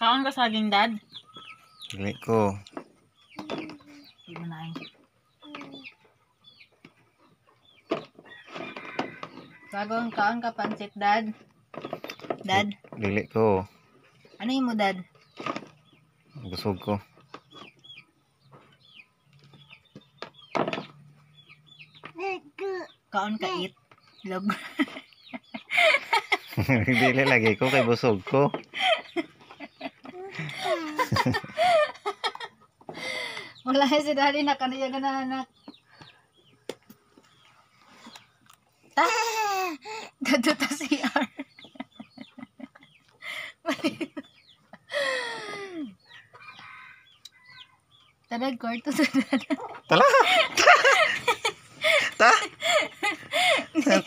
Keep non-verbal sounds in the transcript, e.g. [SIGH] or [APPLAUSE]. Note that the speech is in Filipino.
Kaon ka saging, dad? Dili ko. Hindi mo na Bagong kaon ka pansit, dad? Dad? Dili ko. Ano yun mo, dad? Busog ko. Kaon ka eat? Log. [LAUGHS] [LAUGHS] Dili lagi ko kay busog ko. Wala si Dali na kaniya ganahan na. Ah! Gado si R. Tara, kwarto sa Tala! [LAUGHS] Ta! Ta!